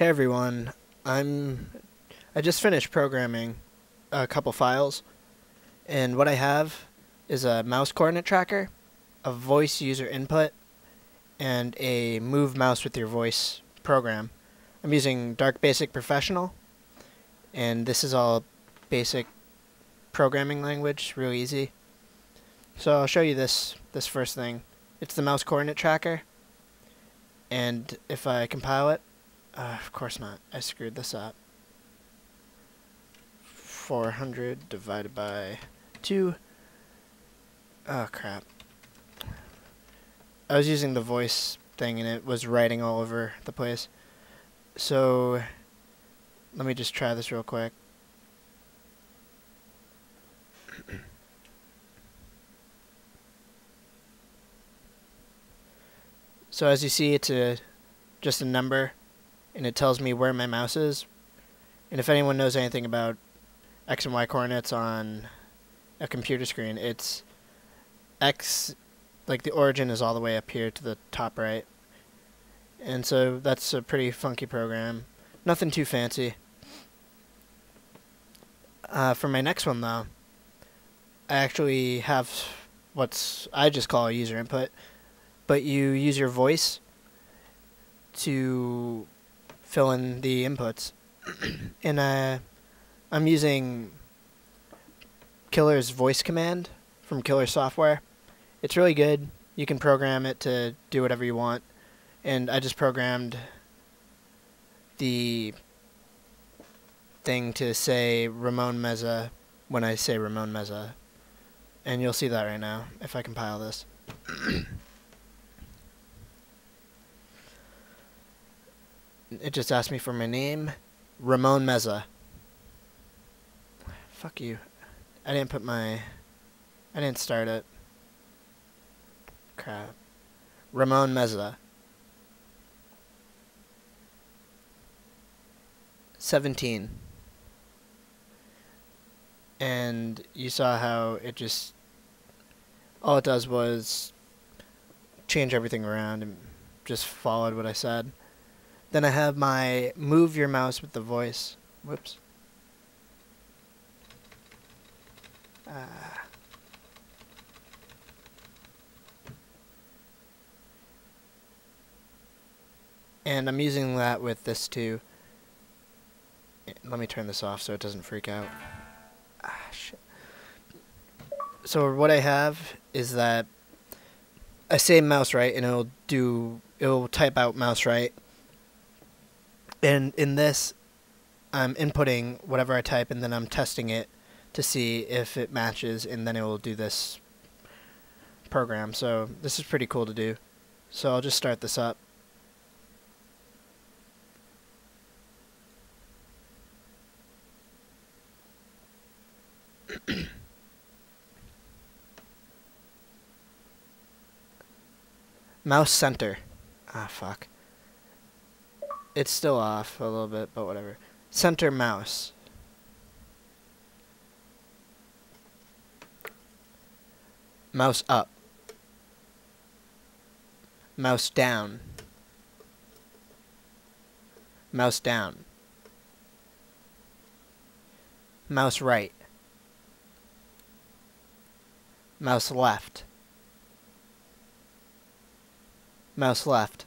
Hey everyone, I'm I just finished programming a couple files and what I have is a mouse coordinate tracker, a voice user input, and a move mouse with your voice program. I'm using Dark Basic Professional and this is all basic programming language, real easy. So I'll show you this this first thing. It's the mouse coordinate tracker and if I compile it uh, of course not. I screwed this up. 400 divided by 2. Oh, crap. I was using the voice thing and it was writing all over the place. So, let me just try this real quick. so as you see, it's a just a number and it tells me where my mouse is. And if anyone knows anything about X and Y coordinates on a computer screen, it's X, like the origin is all the way up here to the top right. And so that's a pretty funky program. Nothing too fancy. Uh, for my next one though, I actually have what's I just call a user input, but you use your voice to fill in the inputs. and uh, I'm using Killer's voice command from Killer Software. It's really good. You can program it to do whatever you want. And I just programmed the thing to say Ramon Meza when I say Ramon Meza. And you'll see that right now if I compile this. It just asked me for my name. Ramon Meza. Fuck you. I didn't put my... I didn't start it. Crap. Ramon Meza. 17. And you saw how it just... All it does was change everything around and just followed what I said. Then I have my move your mouse with the voice. Whoops. Uh, and I'm using that with this too. Let me turn this off so it doesn't freak out. Ah, shit. So what I have is that I say mouse right and it'll do, it'll type out mouse right and in this, I'm inputting whatever I type and then I'm testing it to see if it matches and then it will do this program. So this is pretty cool to do. So I'll just start this up. Mouse center. Ah, fuck. It's still off a little bit, but whatever. Center mouse. Mouse up. Mouse down. Mouse down. Mouse right. Mouse left. Mouse left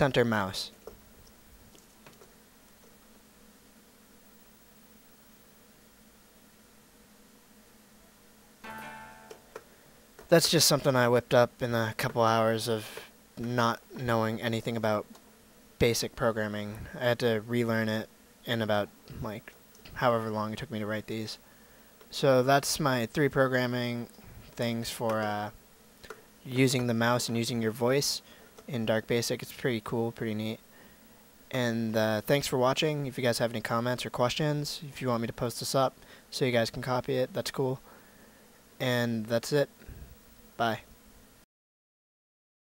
center mouse. That's just something I whipped up in a couple hours of not knowing anything about basic programming. I had to relearn it in about like however long it took me to write these. So that's my three programming things for uh, using the mouse and using your voice in Dark Basic. It's pretty cool, pretty neat. And uh, thanks for watching. If you guys have any comments or questions, if you want me to post this up so you guys can copy it, that's cool. And that's it. Bye.